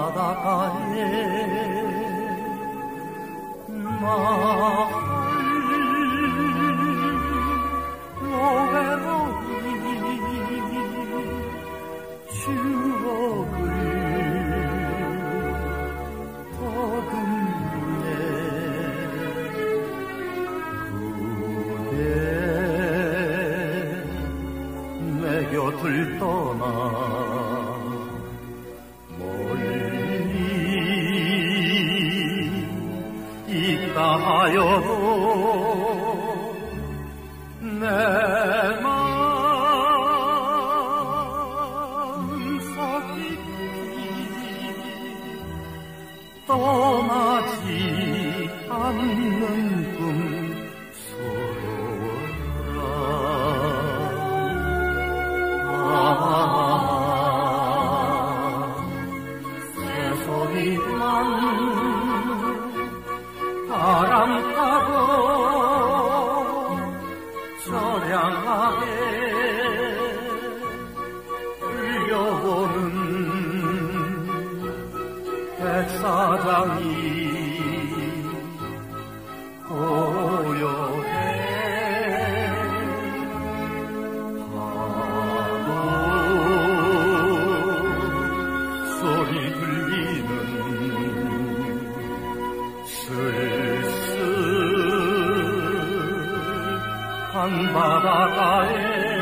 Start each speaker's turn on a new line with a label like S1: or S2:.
S1: 바닷가에 나를 노래로이 추억을 더금네 그대 내 곁을 떠나 하여도 내 마음속 깊이 떠나지 않는 타고 저량하게 흘려오는 백사장이 한 바닷가에